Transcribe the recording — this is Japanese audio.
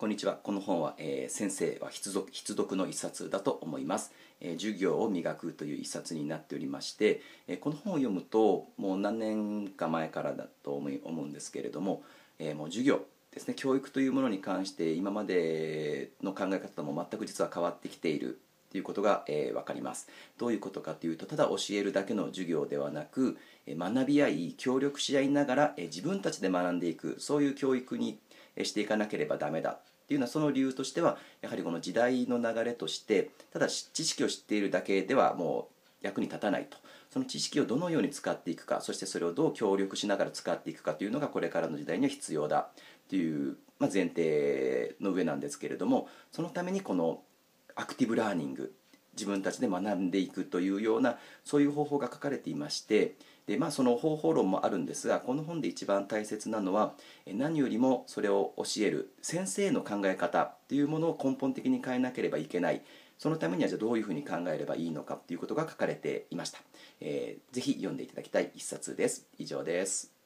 こんにちは。この本は、えー、先生は必読必読の一冊だと思います、えー、授業を磨くという一冊になっておりまして、えー、この本を読むともう何年か前からだと思うんですけれども、えもう授業ですね教育というものに関して今までの考え方も全く実は変わってきているということが、えー、分かります。どういうことかというとただ教えるだけの授業ではなく学び合い協力し合いながら、え自分たちで学んでいくそういう教育にしていかなければダメだっていうのはその理由としてはやはりこの時代の流れとしてただ知識を知っているだけではもう役に立たないと。その知識をどのように使っていくかそしてそれをどう協力しながら使っていくかというのがこれからの時代には必要だという、ま前提の上なんですけれどもそのためにこのアクティブラーニング自分たちで学んでいくというようなそういう方法が書かれていましてで、まあ、その方法論もあるんですがこの本で一番大切なのは何よりもそれを教える先生の考え方っていうものを根本的に変えなければいけない。そのためにはじゃあどういうふうに考えればいいのかっていうことが書かれていました、えー、ぜひ読んでいただきたい一冊です。以上です。